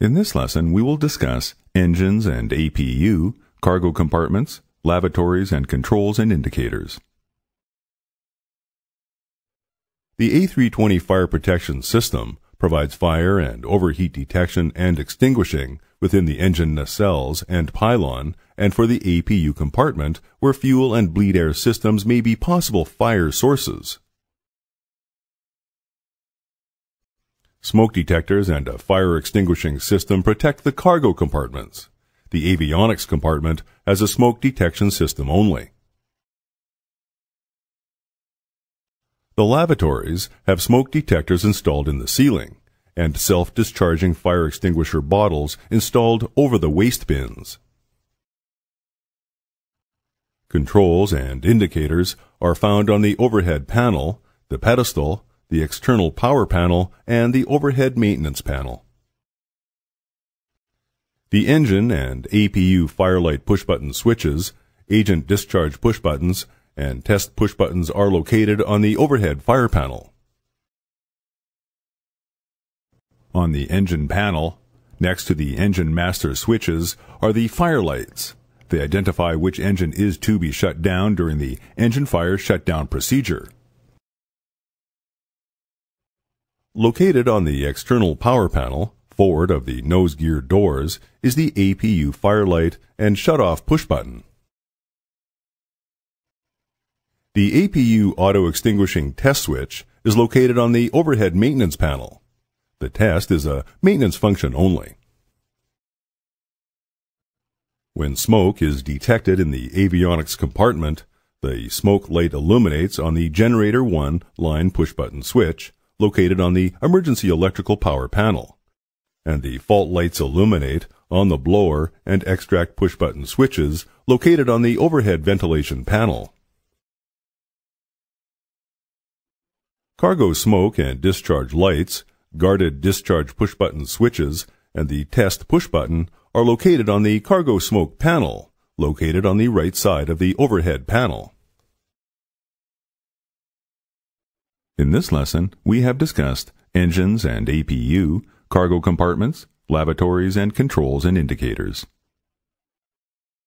In this lesson, we will discuss engines and APU, cargo compartments, lavatories, and controls and indicators. The A320 fire protection system provides fire and overheat detection and extinguishing within the engine nacelles and pylon and for the APU compartment where fuel and bleed air systems may be possible fire sources. Smoke detectors and a fire extinguishing system protect the cargo compartments. The avionics compartment has a smoke detection system only. The lavatories have smoke detectors installed in the ceiling and self-discharging fire extinguisher bottles installed over the waste bins. Controls and indicators are found on the overhead panel, the pedestal, the external power panel, and the overhead maintenance panel. The engine and APU firelight push-button switches, agent discharge push buttons, and test push buttons are located on the overhead fire panel. On the engine panel, next to the engine master switches, are the firelights. They identify which engine is to be shut down during the engine fire shutdown procedure. Located on the external power panel, forward of the nose gear doors, is the APU firelight and shutoff push button. The APU auto extinguishing test switch is located on the overhead maintenance panel. The test is a maintenance function only. When smoke is detected in the avionics compartment, the smoke light illuminates on the generator 1 line push button switch located on the emergency electrical power panel. And the fault lights illuminate on the blower and extract push button switches located on the overhead ventilation panel. Cargo smoke and discharge lights, guarded discharge push button switches, and the test push button are located on the cargo smoke panel, located on the right side of the overhead panel. In this lesson, we have discussed engines and APU, cargo compartments, lavatories, and controls and indicators.